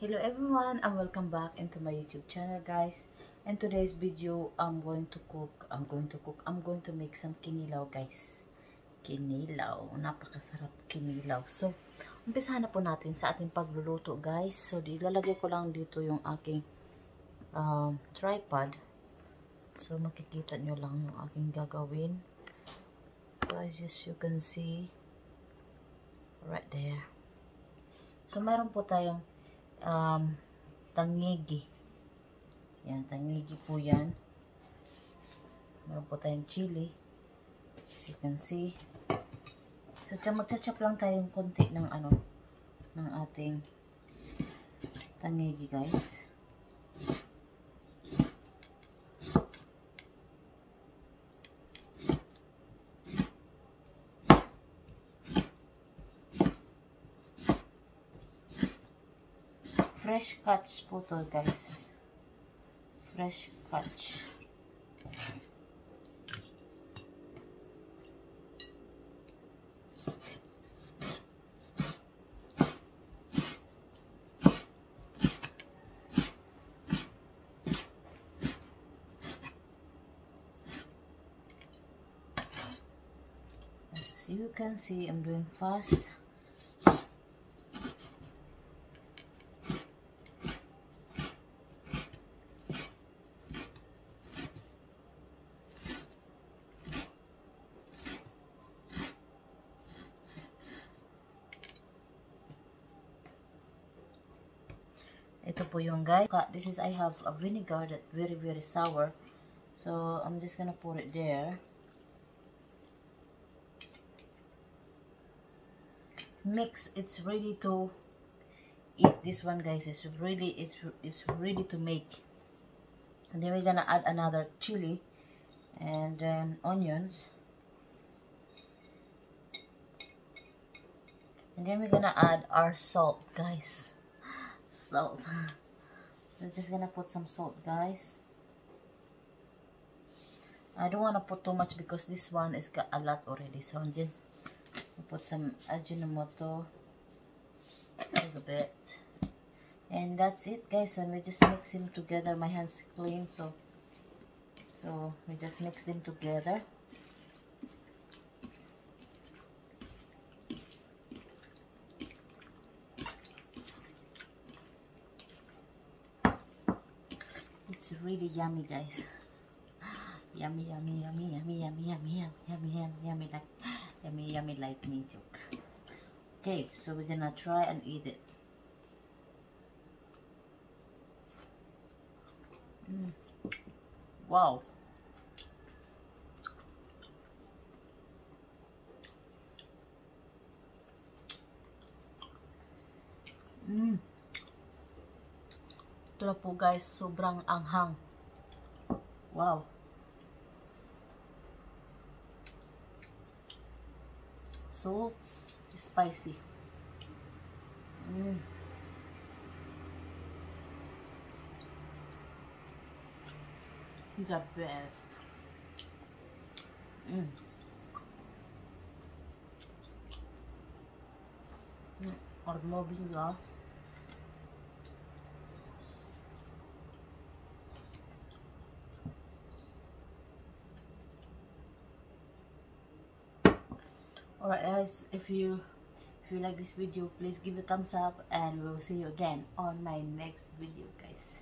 Hello everyone and welcome back into my YouTube channel guys. And today's video, I'm going to cook, I'm going to cook, I'm going to make some kinilaw guys. Kinilaw, napakasarap kinilaw. So, umpisahan na po natin sa ating pagluluto guys. So, ilalagay ko lang dito yung aking um, tripod. So, makikita nyo lang yung aking gagawin. Guys, as you can see, right there. So, meron po tayong um, tangigi. Yan, tangigi po yan. Meron po tayong chili. As you can see. So, magchachap lang tayong konti ng ano, ng ating tangigi, guys. Fresh cuts po to guys. Fresh. As you can see, I'm doing fast. Ito po yung guys. This is, I have a vinegar that very, very sour. So, I'm just gonna put it there. Mix, it's ready to eat. This one, guys, is really, it's, it's ready to make. And then we're gonna add another chili and then onions. And then we're gonna add our salt, guys salt. We're just gonna put some salt, guys. I don't wanna put too much because this one is got a lot already. So I'm just put some ajinomoto, a little bit, and that's it, guys. And we just mix them together. My hands clean, so so we just mix them together. It's really yummy, guys. yummy, yummy, yummy, yummy, yummy, yummy, yummy, yummy, yummy, yummy, like yummy, yummy, like me joke. Okay, so we're gonna try and eat it. Mm. Wow. Mmm. Ito na po guys, sobrang anghang. Wow. So, spicy. Mm. The best. Mm. Mm. Armobila. Alright else if you if you like this video, please give a thumbs up and we will see you again on my next video guys.